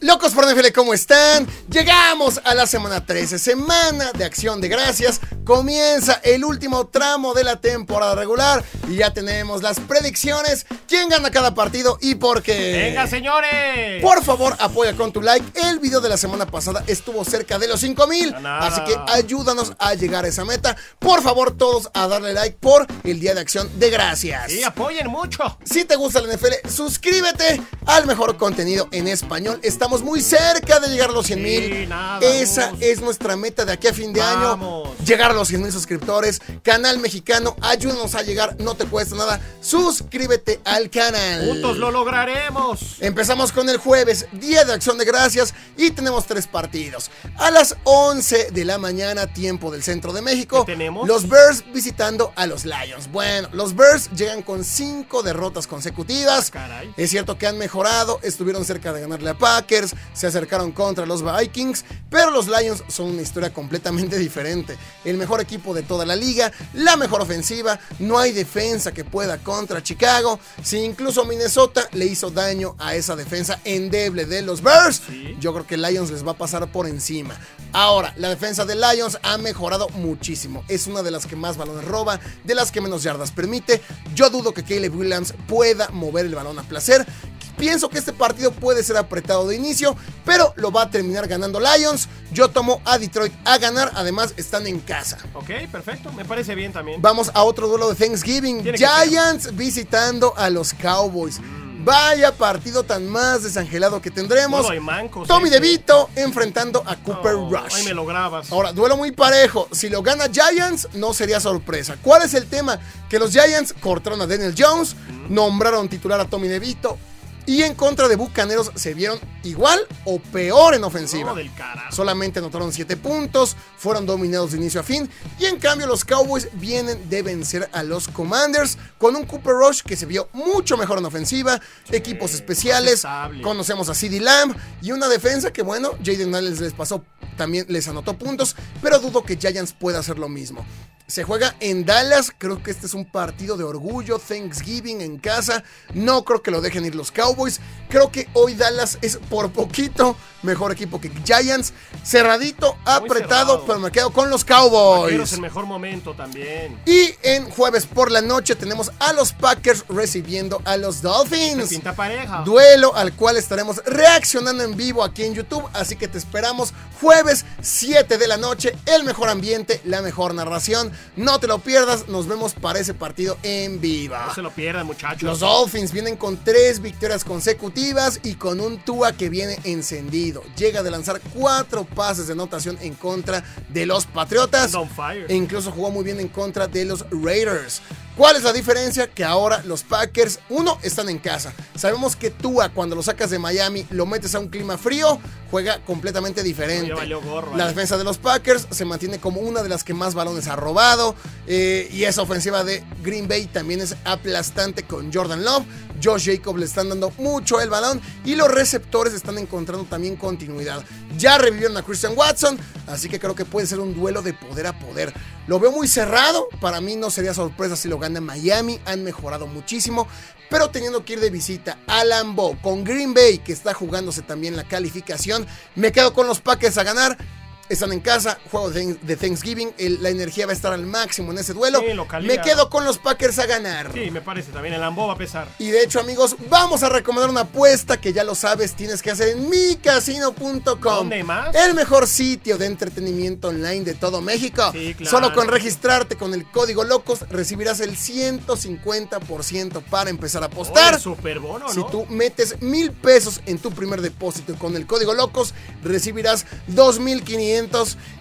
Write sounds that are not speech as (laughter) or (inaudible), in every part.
Locos por NFL, ¿cómo están? Llegamos a la semana 13, semana de acción de gracias. Comienza el último tramo de la temporada regular y ya tenemos las predicciones. ¿Quién gana cada partido y por qué? ¡Venga, señores! Por favor, apoya con tu like. El video de la semana pasada estuvo cerca de los 5000, así que ayúdanos a llegar a esa meta. Por favor, todos a darle like por el Día de Acción de Gracias. Sí, apoyen mucho. Si te gusta la NFL, suscríbete al mejor contenido en español. Estamos muy cerca de llegar a los 100 mil. Esa es nuestra meta de aquí a fin de año. Llegar a los 100 mil suscriptores. Canal mexicano, ayúdanos a llegar, no te cuesta nada. Suscríbete al canal. Juntos lo lograremos. Empezamos con el jueves, Día de Acción de Gracias, y tenemos tres partidos. A las 11 de la mañana, tiempo del centro de México, tenemos? los Bears visitando a los Lions. Bueno, los Bears llegan con cinco derrotas consecutivas. Ah, es cierto que han mejorado, estuvieron cerca de ganarle a Packers se acercaron contra los Vikings, pero los Lions son una historia completamente diferente. El mejor equipo de toda la liga, la mejor ofensiva, no hay defensa que pueda contra Chicago. Si incluso Minnesota le hizo daño a esa defensa endeble de los Bears, yo creo que Lions les va a pasar por encima. Ahora, la defensa de Lions ha mejorado muchísimo. Es una de las que más balones roba, de las que menos yardas permite. Yo dudo que Caleb Williams pueda mover el balón a placer. Pienso que este partido puede ser apretado de inicio, pero lo va a terminar ganando Lions. Yo tomo a Detroit a ganar, además están en casa. Ok, perfecto, me parece bien también. Vamos a otro duelo de Thanksgiving. Giants visitando a los Cowboys. Vaya partido tan más desangelado que tendremos. Tommy DeVito enfrentando a Cooper Rush. Ahí me lo grabas. Ahora, duelo muy parejo. Si lo gana Giants, no sería sorpresa. ¿Cuál es el tema? Que los Giants cortaron a Daniel Jones, nombraron titular a Tommy DeVito y en contra de Bucaneros se vieron igual o peor en ofensiva. del Solamente anotaron 7 puntos, fueron dominados de inicio a fin. Y en cambio los Cowboys vienen de vencer a los Commanders con un Cooper Rush que se vio mucho mejor en ofensiva, equipos especiales, conocemos a CD Lamb y una defensa que bueno, Jaden Niles les pasó, también les anotó puntos, pero dudo que Giants pueda hacer lo mismo. Se juega en Dallas, creo que este es un partido de orgullo, Thanksgiving en casa, no creo que lo dejen ir los Cowboys, creo que hoy Dallas es por poquito mejor equipo que Giants, cerradito, apretado, pero me quedo con los Cowboys. Es el mejor momento también. Y en jueves por la noche tenemos a los Packers recibiendo a los Dolphins. pinta pareja. Duelo al cual estaremos reaccionando en vivo aquí en YouTube, así que te esperamos jueves 7 de la noche, el mejor ambiente, la mejor narración no te lo pierdas, nos vemos para ese partido en viva. No se lo pierdan, muchachos. Los Dolphins vienen con tres victorias consecutivas y con un Tua que viene encendido. Llega de lanzar cuatro pases de anotación en contra de los Patriotas. E incluso jugó muy bien en contra de los Raiders. ¿Cuál es la diferencia? Que ahora los Packers, uno, están en casa. Sabemos que Tua, cuando lo sacas de Miami, lo metes a un clima frío, juega completamente diferente. la defensa de los Packers se mantiene como una de las que más balones ha robado. Eh, y esa ofensiva de Green Bay también es aplastante con Jordan Love. Josh Jacobs le están dando mucho el balón y los receptores están encontrando también continuidad. Ya revivieron a Christian Watson, así que creo que puede ser un duelo de poder a poder. Lo veo muy cerrado, para mí no sería sorpresa si lo gana Miami, han mejorado muchísimo, pero teniendo que ir de visita a Lambeau con Green Bay, que está jugándose también la calificación, me quedo con los Packers a ganar están en casa, juego de Thanksgiving, la energía va a estar al máximo en ese duelo. me quedo con los Packers a ganar. Sí, me parece, también el Lambo va a pesar. Y de hecho, amigos, vamos a recomendar una apuesta que ya lo sabes, tienes que hacer en micasino.com. ¿Dónde más? El mejor sitio de entretenimiento online de todo México. Sí, claro. Solo con registrarte con el código LOCOS recibirás el 150% para empezar a apostar. super bono, ¿no? Si tú metes mil pesos en tu primer depósito con el código LOCOS, recibirás 2500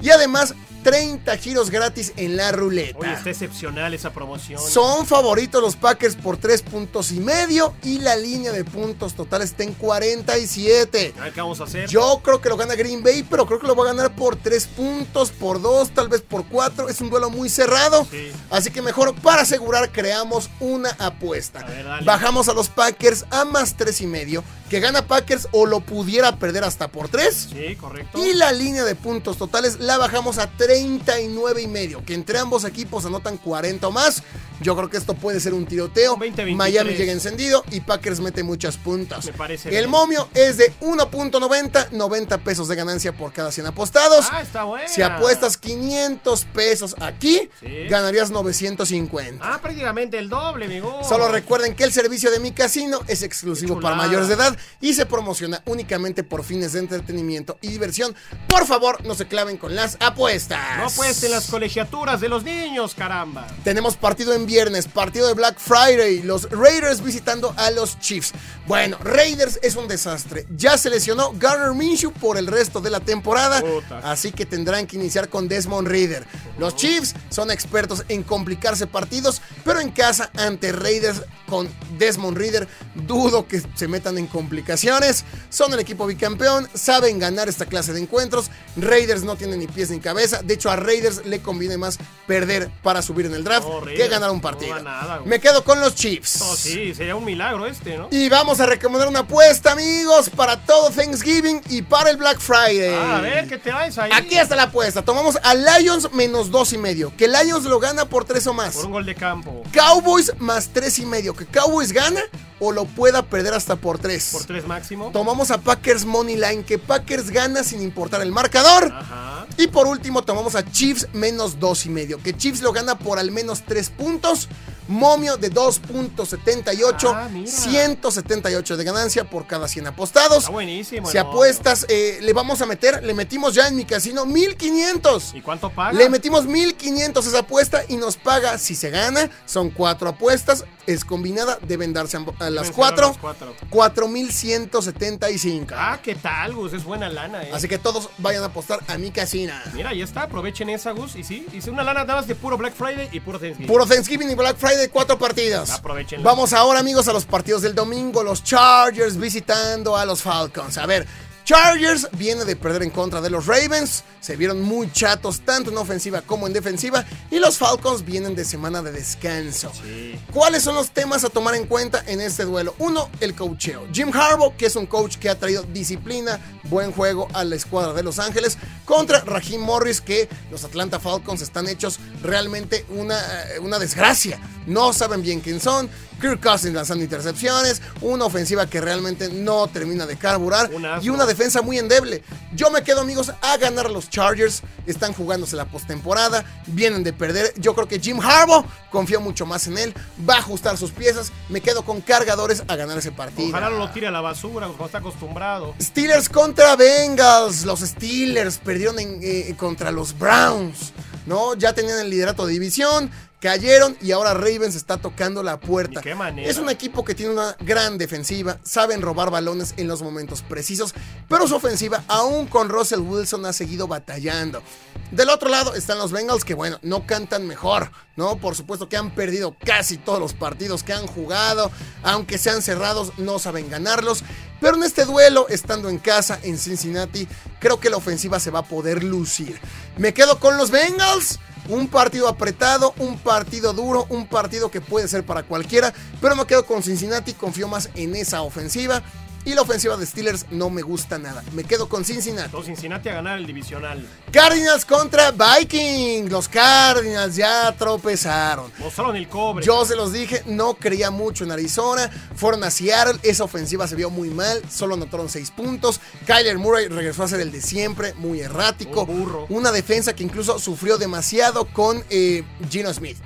y además 30 giros gratis en la ruleta. Oye, está excepcional esa promoción. Son favoritos los Packers por 3 puntos y medio y la línea de puntos totales está en 47. A ver qué vamos a hacer. Yo creo que lo gana Green Bay, pero creo que lo va a ganar por 3 puntos, por 2, tal vez por 4. Es un duelo muy cerrado. Así que mejor para asegurar creamos una apuesta. Bajamos a los Packers a más 3 y medio, que gana Packers o lo pudiera perder hasta por 3. Sí, correcto. Y la línea de puntos totales la bajamos a 3 39 y medio. Que entre ambos equipos anotan 40 o más. Yo creo que esto puede ser un tiroteo. 20, Miami llega encendido y Packers mete muchas puntas. Me parece El bien. momio es de 1.90, 90 pesos de ganancia por cada 100 apostados. Ah, está buena. Si apuestas 500 pesos aquí, Sí. ganarías 950. Ah, prácticamente el doble, amigo. Solo recuerden que el servicio de mi casino es exclusivo para mayores de edad y se promociona únicamente por fines de entretenimiento y diversión. Por favor, no se claven con las apuestas. No apuesten las colegiaturas de los niños, caramba. Tenemos partido en viernes, partido de Black Friday, los Raiders visitando a los Chiefs. Bueno, Raiders es un desastre. Ya se lesionó Garner Minshew por el resto de la temporada, así que tendrán que iniciar con Desmond Reader. Los Chiefs son expertos en complicarse partidos, pero en casa ante Raiders con Desmond Reader dudo que se metan en complicaciones. Son el equipo bicampeón, saben ganar esta clase de encuentros. Raiders no tienen ni pies ni cabeza, de hecho a Raiders le conviene más perder para subir en el draft No, que ganar un no partido. da nada. Me quedo con los Chiefs. Oh, sí, sería un milagro este, ¿no? Y vamos a recomendar una apuesta, amigos, para todo Thanksgiving y para el Black Friday. Ah, a ver, ¿qué te vais ahí? Aquí está la apuesta. Tomamos a Lions menos dos y medio. Que Lions lo gana por tres o más. Por un gol de campo. Cowboys más tres y medio. Que Cowboys gana o lo pueda perder hasta por tres. Por tres máximo. Tomamos a Packers Money Line. Que Packers gana sin importar el marcador. Ajá. Y por último tomamos a Chiefs menos dos y medio. Que Chiefs lo gana por al menos tres puntos. Momio de 2.78. Ah, mira. 178 de ganancia por cada 100 apostados. Está buenísimo. Si apuestas, eh, le vamos a meter, le metimos ya en mi casino 1500. mono. ¿Y cuánto paga? Le metimos 1500 esa apuesta y nos paga si se gana. Son cuatro apuestas, es combinada, deben darse a las cuatro. las cuatro. 4175. Ah, ¿qué tal, Gus? Es buena lana, ¿eh? Así que todos vayan a apostar a mi casino. Mira, ahí está, aprovechen esa, Gus. Y sí, hice una lana nada más de puro Black Friday y puro Thanksgiving. Puro Thanksgiving y Black Friday, cuatro partidas. Aprovechenlo. Vamos ahora, amigos, a los partidos del domingo. Los Chargers visitando a los Falcons. A ver, Chargers viene de perder en contra de los Ravens. Se vieron muy chatos, tanto en ofensiva como en defensiva. Y los Falcons vienen de semana de descanso. Sí. ¿Cuáles son los temas a tomar en cuenta en este duelo? Uno, el coacheo. Jim Harbaugh, que es un coach que ha traído disciplina, buen juego a la escuadra de Los Ángeles, contra Raheem Morris, que los Atlanta Falcons están hechos realmente una, una desgracia. No saben bien quién son. Kirk Cousins lanzando intercepciones, una ofensiva que realmente no termina de carburar Un y una defensa muy endeble. Yo me quedo, amigos, a ganar a los Chargers. Están jugándose la postemporada, vienen de perder. Yo creo que Jim Harbaugh confío mucho más en él, va a ajustar sus piezas. Me quedo con cargadores a ganar ese partido. Ojalá no lo tire a la basura, como está acostumbrado. Steelers contra Bengals. Los Steelers perdieron en, eh, contra los Browns. ¿No? Ya tenían el liderato de división. Cayeron y ahora Ravens está tocando la puerta. ¿De qué? Es un equipo que tiene una gran defensiva, saben robar balones en los momentos precisos, pero su ofensiva, aún con Russell Wilson, ha seguido batallando. Del otro lado están los Bengals que, bueno, no cantan mejor, ¿no? Por supuesto que han perdido casi todos los partidos que han jugado, aunque sean cerrados, no saben ganarlos. Pero en este duelo, estando en casa, en Cincinnati, creo que la ofensiva se va a poder lucir. Me quedo con los Bengals. Un partido apretado, un partido duro, un partido que puede ser para cualquiera, pero me quedo con Cincinnati, confío más en esa ofensiva. Y la ofensiva de Steelers no me gusta nada. Me quedo con Cincinnati. Todo Cincinnati a ganar el divisional. Cardinals contra Vikings. Los Cardinals ya tropezaron. Mostraron el cobre. Yo se los dije, no creía mucho en Arizona. Fueron a Seattle, esa ofensiva se vio muy mal, solo anotaron 6 puntos. Kyler Murray regresó a ser el de siempre, muy errático. Un burro. Una defensa que incluso sufrió demasiado con eh, Gino Smith.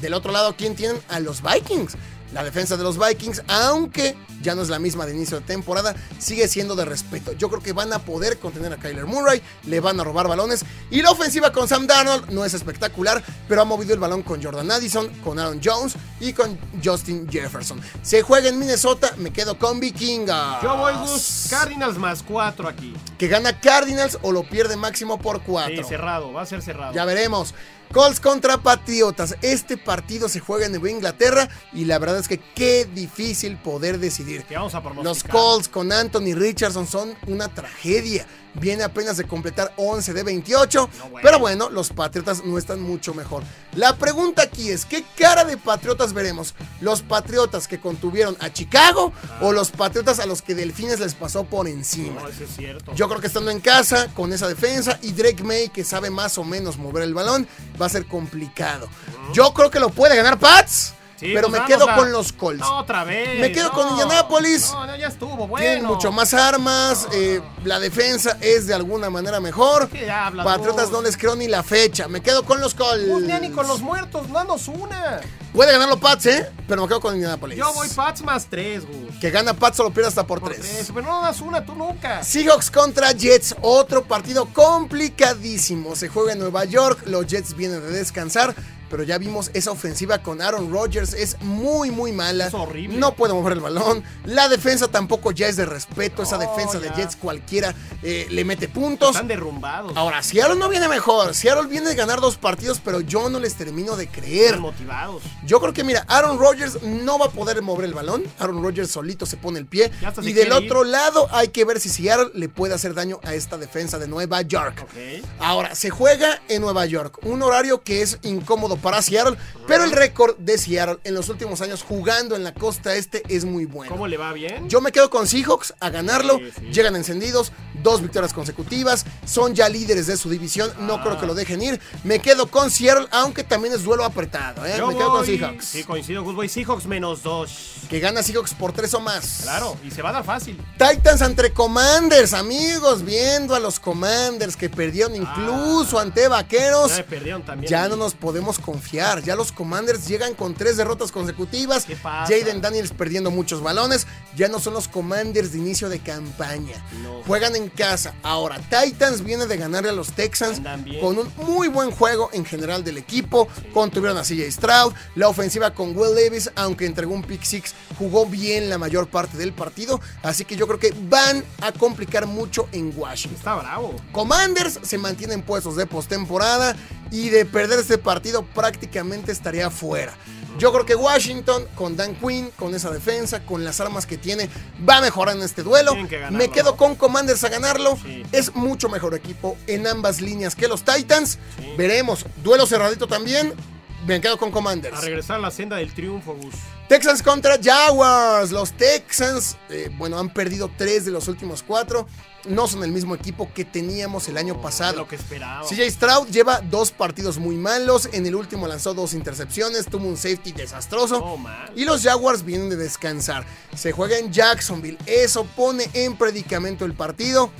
Del otro lado, ¿quién tienen? A los Vikings. La defensa de los Vikings, aunque ya no es la misma de inicio de temporada, sigue siendo de respeto. Yo creo que van a poder contener a Kyler Murray, le van a robar balones. Y la ofensiva con Sam Darnold no es espectacular, pero ha movido el balón con Jordan Addison, con Aaron Jones y con Justin Jefferson. Se juega en Minnesota, me quedo con Vikingas. Yo voy, Gus. Cardinals más cuatro aquí. Que gana Cardinals o lo pierde máximo por 4. Sí, cerrado. Va a ser cerrado. Ya veremos. Colts contra Patriotas. Este partido se juega en Nueva Inglaterra y la verdad es que qué difícil poder decidir. Vamos a Los Colts con Anthony Richardson son una tragedia viene apenas de completar 11 de 28. Pero bueno, los Patriotas no están mucho mejor. La pregunta aquí es, ¿qué cara de Patriotas veremos? ¿Los Patriotas que contuvieron a Chicago ah. o los Patriotas a los que Delfines les pasó por encima? No, eso es cierto. Yo creo que estando en casa con esa defensa y Drake May que sabe más o menos mover el balón, va a ser complicado. Yo creo que lo puede ganar Pats pero pues me quedo con los Colts. otra vez. Me quedo con Indianapolis. No, no, ya estuvo, bueno. Tienen mucho más armas. Eh, la defensa es de alguna manera mejor. Patriotas no les creo ni la fecha. Me quedo con los Colts. Pues ni con los muertos, no nos una. Puede ganar los Pats, ¿eh? Pero me quedo con Indianapolis. Yo voy Pats más tres, Gus. Que gana Pats solo pierde hasta por, tres. Pero no das una, tú nunca. Seahawks contra Jets. Otro partido complicadísimo. Se juega en Nueva York. Los Jets vienen de descansar pero ya vimos esa ofensiva con Aaron Rodgers, es muy, muy mala. Es horrible. No puede mover el balón. La defensa tampoco ya es de respeto. esa defensa de Jets cualquiera eh, le mete puntos. Están derrumbados. Ahora, Seattle no viene mejor. Seattle viene de ganar dos partidos, pero yo no les termino de creer. Están motivados. Yo creo que, mira, Aaron Rodgers no va a poder mover el balón. Aaron Rodgers solito se pone el pie. Y del otro lado hay que ver si Seattle le puede hacer daño a esta defensa de Nueva York. Ahora, se juega en Nueva York. Un horario que es incómodo para Seattle, pero el récord de Seattle en los últimos años jugando en la costa este es muy bueno. ¿Cómo le va bien? Yo me quedo con Seahawks a ganarlo, llegan encendidos, dos victorias consecutivas, son ya líderes de su división, no ah. creo que lo dejen ir. Me quedo con Seattle, aunque también es duelo apretado, ¿eh? me quedo con Seahawks. Sí, coincido, voy Seahawks menos dos. Que gana Seahawks por tres o más. Claro, y se va a dar fácil. Titans entre Commanders, amigos, viendo a los Commanders que perdieron ah. incluso ante Vaqueros. Ya perdieron también. Ya no nos podemos confiar. Ya los Commanders llegan con tres derrotas consecutivas. Jaden Daniels perdiendo muchos balones. Ya no son los Commanders de inicio de campaña. Juegan en casa. Ahora, Titans viene de ganarle a los Texans con un muy buen juego en general del equipo. Contuvieron a CJ Stroud. La ofensiva con Will Davis, aunque entregó un pick six, jugó bien la mayor parte del partido. Así que yo creo que van a complicar mucho en Washington. Está bravo. Commanders se mantienen puestos de postemporada y de perder este partido prácticamente estaría fuera. Yo creo que Washington, con Dan Quinn, con esa defensa, con las armas que tiene, va a mejorar en este duelo. Me quedo con Commanders a ganarlo. Es mucho mejor equipo en ambas líneas que los Titans. Veremos. Duelo cerradito también. Me quedo con Commanders. A regresar a la senda del triunfo, Gus. Texans contra Jaguars. Los Texans, eh, bueno, han perdido tres de los últimos cuatro. No son el mismo equipo que teníamos el año pasado. Lo que esperaba. CJ Stroud lleva dos partidos muy malos. En el último lanzó dos intercepciones. Tuvo un safety desastroso. Oh, y los Jaguars vienen de descansar. Se juega en Jacksonville. Eso pone en predicamento el partido.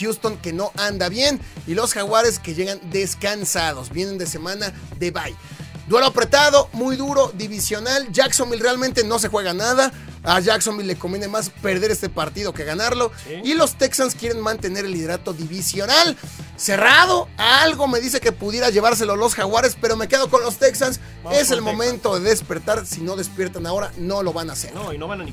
Houston que no anda bien y los Jaguares que llegan descansados, vienen de semana de bye. Duelo apretado, muy duro, divisional. Jacksonville realmente no se juega nada. A Jacksonville le conviene más perder este partido que ganarlo. Y los Texans quieren mantener el liderato divisional. Cerrado, algo me dice que pudiera llevárselo los Jaguares, pero me quedo con los Texans. es el momento de despertar. Si no despiertan ahora, no lo van a hacer. No, y no van a ni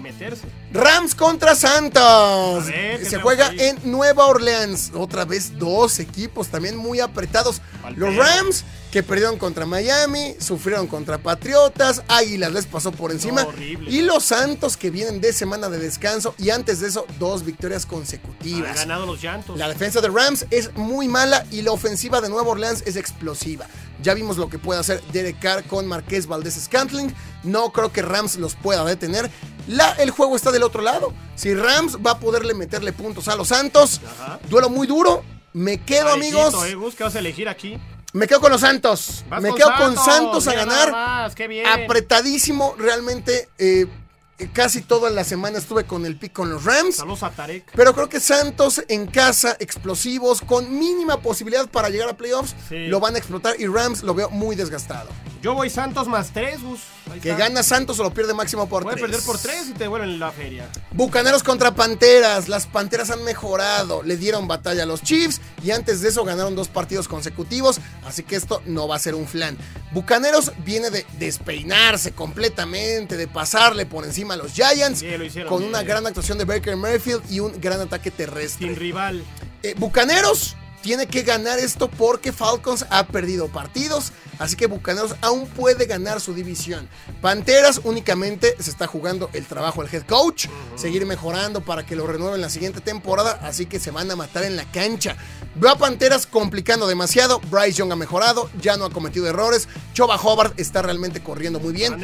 meterse. Rams contra Santos. Se juega en Nueva Orleans. Otra vez dos equipos también muy apretados. Los Rams que perdieron contra Miami, sufrieron contra Patriotas, Águilas les pasó por encima. y los Santos que vienen de semana de descanso y antes de eso dos victorias consecutivas. Han ganado los llantos. La defensa de Rams es muy mala y la ofensiva de Nueva Orleans es explosiva. Ya vimos lo que puede hacer Derek Carr con Marqués Valdés Scantling. No creo que Rams los pueda detener. La, el juego está del otro lado. Si Rams va a poderle meterle puntos a los Santos, duelo muy duro. Me quedo, amigos. Eh, ¿Qué vas a elegir aquí? Me quedo con los Santos. Me quedo con Santos a ganar. Apretadísimo, realmente. Eh, casi toda la semana estuve con el pick con los Rams. Saludos a Tarek. Pero creo que Santos en casa, explosivos, con mínima posibilidad para llegar a playoffs, lo van a explotar y Rams lo veo muy desgastado. Yo voy Santos más tres, Gus. que gana Santos o lo pierde máximo por Puede tres. perder por tres y te devuelven la feria. Bucaneros contra Panteras. Las Panteras han mejorado. Le dieron batalla a los Chiefs y antes de eso ganaron dos partidos consecutivos. Así que esto no va a ser un flan. Bucaneros viene de despeinarse completamente, de pasarle por encima a los Giants. con una gran actuación de Baker Mayfield y un gran ataque terrestre. Sin rival. Eh, Bucaneros tiene que ganar esto porque Falcons ha perdido partidos, así que Bucaneros aún puede ganar su división. Panteras únicamente se está jugando el trabajo del head coach, seguir mejorando para que lo renueven la siguiente temporada, así que se van a matar en la cancha. Veo a Panteras complicando demasiado, Bryce Young ha mejorado, ya no ha cometido errores, Choba Hobart está realmente corriendo muy bien,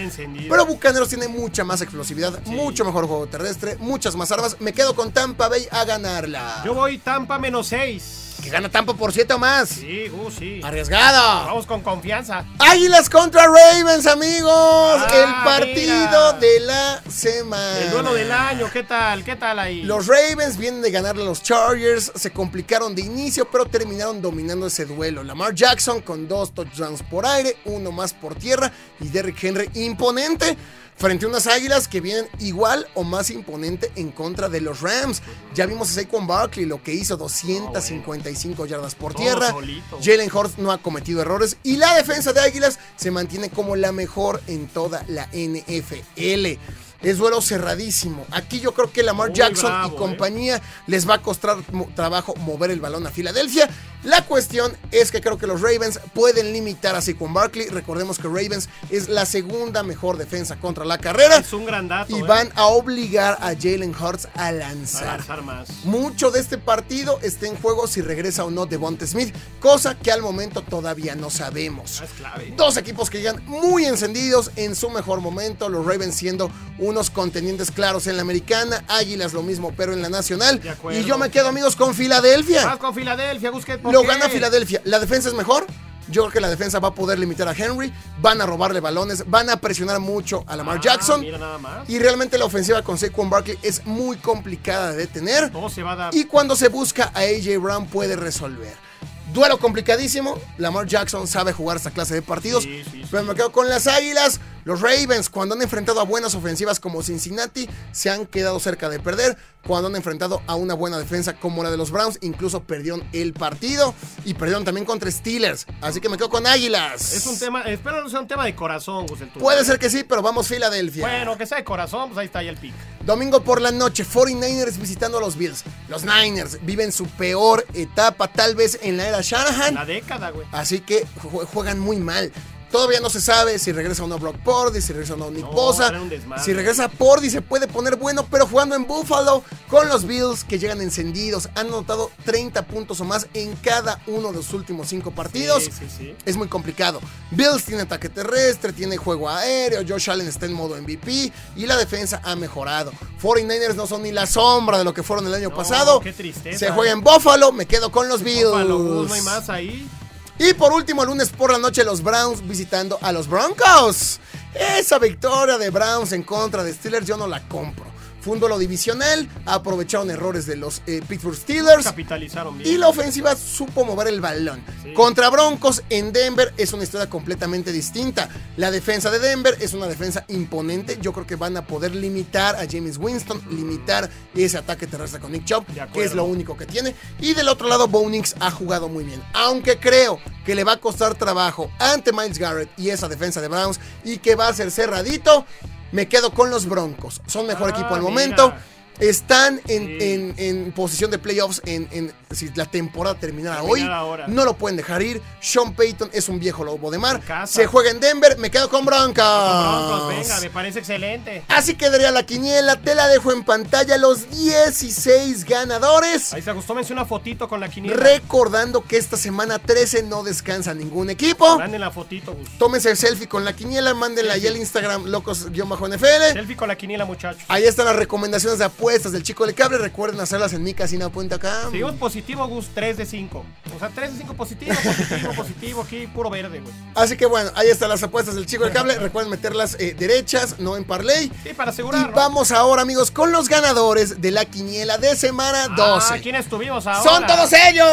pero Bucaneros tiene mucha más explosividad, mucho mejor juego terrestre, muchas más armas, me quedo con Tampa Bay a ganarla. Yo voy Tampa menos 6. Que gana Tampa por 7 o más. Sí, uh, sí. Arriesgado. Vamos con confianza. Águilas contra Ravens, amigos. Ah, el partido de la semana. El duelo del año, ¿qué tal? ¿Qué tal ahí? Los Ravens vienen de ganarle a los Chargers. Se complicaron de inicio, pero terminaron dominando ese duelo. Lamar Jackson con dos touchdowns por aire, uno más por tierra. Y Derrick Henry imponente frente a unas águilas que vienen igual o más imponente en contra de los Rams. Ya vimos a Saquon Barkley lo que hizo 255 yardas por tierra. Jalen Hurts no ha cometido errores y la defensa de Águilas se mantiene como la mejor en toda la NFL. Es duelo cerradísimo. Aquí yo creo que Lamar Jackson y ¿eh? compañía les va a costar trabajo mover el balón a Filadelfia. La cuestión es que creo que los Ravens pueden limitar a Saquon Barkley. Recordemos que Ravens es la segunda mejor defensa contra la carrera. Es un gran dato. Y ¿eh? van a obligar a Jalen Hurts a lanzar. A lanzar más. Mucho de este partido está en juego si regresa o no Devonta Smith, cosa que al momento todavía no sabemos. Es clave. Dos equipos que llegan muy encendidos en su mejor momento. Los Ravens siendo unos contendientes claros en la americana. Águilas lo mismo, pero en la nacional. Y yo me quedo, amigos, con Filadelfia. Vas con Filadelfia, Busquets lo gana Filadelfia. La defensa es mejor. Yo creo que la defensa va a poder limitar a Henry, van a robarle balones, van a presionar mucho a Lamar ah, Jackson. Y realmente la ofensiva con Saquon Barkley es muy complicada de detener. Y cuando se busca a AJ Brown puede resolver. Duelo complicadísimo. Lamar Jackson sabe jugar esta clase de partidos. pero me quedo con las Águilas. Los Ravens, cuando han enfrentado a buenas ofensivas como Cincinnati, se han quedado cerca de perder. Cuando han enfrentado a una buena defensa como la de los Browns, incluso perdieron el partido y perdieron también contra Steelers. Así que me quedo con Águilas. Es un tema, espero no sea un tema de corazón, Gus, Puede ser que sí, pero vamos Filadelfia. Bueno, que sea de corazón, pues ahí está ya el pick. Domingo por la noche, 49ers visitando a los Bills. Los Niners viven su peor etapa, tal vez en la era Shanahan. La década, güey. Así que juegan muy mal. Todavía no se sabe si regresa o no Brock Purdy, si regresa o no Nick Bosa. Si regresa Purdy se puede poner bueno, pero jugando en Buffalo con los Bills que llegan encendidos, han anotado 30 puntos o más en cada uno de los últimos 5 partidos. es muy complicado. Bills tiene ataque terrestre, tiene juego aéreo, Josh Allen está en modo MVP y la defensa ha mejorado. 49ers no son ni la sombra de lo que fueron el año pasado. Qué tristeza. Se juega en Buffalo, me quedo con los Bills. Buffalo, no hay más ahí. Y por último, lunes por la noche, los Browns visitando a los Broncos. Esa victoria de Browns en contra de Steelers yo no la compro. Fue un duelo divisional, aprovecharon errores de los eh, Pittsburgh Steelers. Capitalizaron bien. Y la ofensiva supo mover el balón. Contra Broncos en Denver es una historia completamente distinta. La defensa de Denver es una defensa imponente. Yo creo que van a poder limitar a James Winston, limitar ese ataque terrestre con Nick Chubb, que es lo único que tiene. Y del otro lado, Bonix ha jugado muy bien. Aunque creo que le va a costar trabajo ante Miles Garrett y esa defensa de Browns y que va a ser cerradito me quedo con los Broncos. Son mejor ah, equipo al momento. Están en, posición de playoffs en, si la temporada terminara hoy. No lo pueden dejar ir. Sean Payton es un viejo lobo de mar. Se juega en Denver. Me quedo con Broncos. venga, me parece excelente. Así quedaría la quiniela. Te la dejo en pantalla. Los 16 ganadores. Ahí se gustó una fotito con la quiniela. Recordando que esta semana 13 no descansa ningún equipo. Manden la fotito, Gus. Tómense el selfie con la quiniela. Mándenla ahí al Instagram locos-nfl. Selfie con la quiniela, muchachos. Ahí están las recomendaciones de apuestas del chico del cable. Recuerden hacerlas en mi casino acá. Seguimos positivo, Gus, 3 de 5. O sea, 3 de 5 positivo, positivo, (laughs) positivo, aquí puro verde, güey. Así que bueno, ahí están las apuestas del chico del cable. Recuerden meterlas eh, derechas, no en parlay. Sí, para asegurar. Y vamos ahora, amigos, con los ganadores de la quiniela de semana 12. Ah, ¿quiénes tuvimos ahora? ¡Son todos ellos!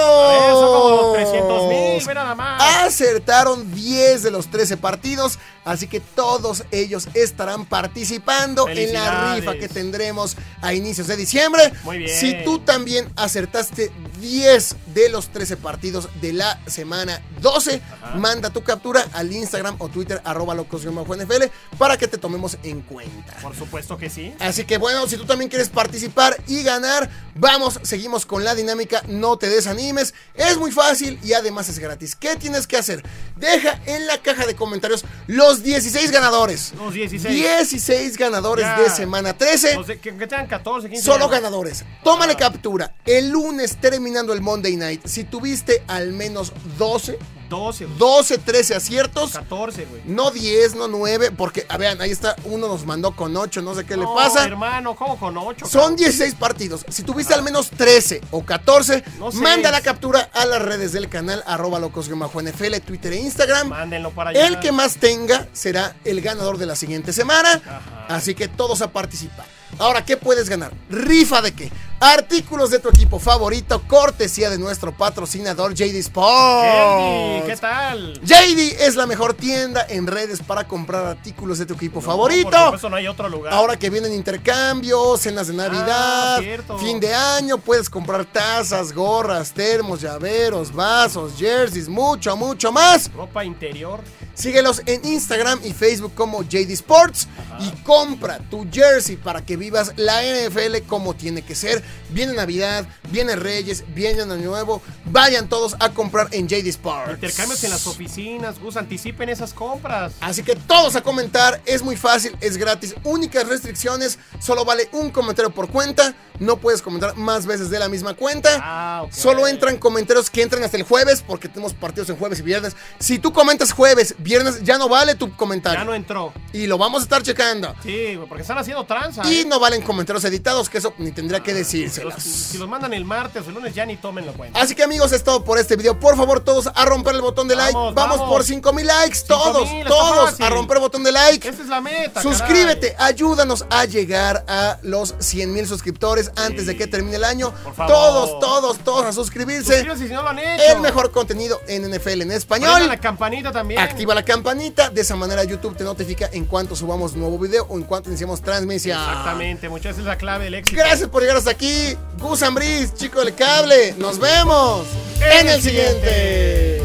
son como 300 mil, nada más. Acertaron 10 de los 13 partidos, así que todos ellos estarán participando en la rifa que tendremos a inicios de diciembre. Muy bien. Si tú también acertaste 10 de los 13 partidos, partidos de la semana 12. Manda tu captura al Instagram o Twitter arroba locos NFL para que te tomemos en cuenta. Por supuesto que sí. Así que bueno, si tú también quieres participar y ganar, vamos, seguimos con la dinámica, no te desanimes. Es muy fácil y además es gratis. ¿Qué tienes que hacer? Deja en la caja de comentarios los 16 ganadores. Los 16. 16 ganadores de semana 13. que, tengan 14, 15. Solo ganadores. Tómale ah. captura. El lunes terminando el Monday Night, si tuviste al menos 12 12, 12, 13 aciertos. 14, güey. No 10, no 9, porque, a vean, ahí está, uno nos mandó con 8, no sé qué le pasa. hermano, ¿cómo con 8? Son 16 partidos. Si tuviste al menos 13 o 14, manda la captura a las redes del canal, arroba locos-nfl, Twitter e Instagram. Mándenlo para allá. El que más tenga será el ganador de la siguiente semana. Así que todos a participar. Ahora, ¿qué puedes ganar? ¿Rifa de qué? Artículos de tu equipo favorito, cortesía de nuestro patrocinador JD Sports. ¿qué tal? JD es la mejor tienda en redes para comprar artículos de tu equipo favorito. Por eso no hay otro lugar. Ahora que vienen intercambios, cenas de Navidad, ah, fin de año, puedes comprar tazas, gorras, termos, llaveros, vasos, jerseys, mucho, mucho más. Ropa interior. Síguelos en Instagram y Facebook como JD Sports y compra tu jersey para que vivas la NFL como tiene que ser. Viene Navidad, viene Reyes, viene Año Nuevo. Vayan todos a comprar en JD Sports. Intercambios en las oficinas, Gus, anticipen esas compras. Así que todos a comentar, es muy fácil, es gratis. Únicas restricciones, solo vale un comentario por cuenta. No puedes comentar más veces de la misma cuenta. Ah, solo entran comentarios que entran hasta el jueves porque tenemos partidos en jueves y viernes. Si tú comentas jueves, viernes ya no vale tu comentario. Ya no entró. Y lo vamos a estar checando. Sí, porque están haciendo tranza. Y ¿eh? no valen comentarios editados, que eso ni tendría que decirse. Si los mandan el martes o el lunes, ya ni tomen la cuenta. Así que amigos, es todo por este video. Por favor, todos a romper el botón de like. Vamos, por 5000 likes. todos, todos a romper el botón de like. Esa es la meta. Suscríbete, ayúdanos a llegar a los 100 mil suscriptores antes de que termine el año. Todos, todos, todos a suscribirse. Si no lo han hecho. El mejor contenido en NFL en español. Activa la campanita también. Activa la campanita de esa manera YouTube te notifica en cuanto subamos nuevo video o en cuanto iniciemos transmisión. Exactamente, muchas veces es la clave del. Gracias por llegar hasta aquí. Gus Ambris, chico del cable. Nos vemos en, el siguiente.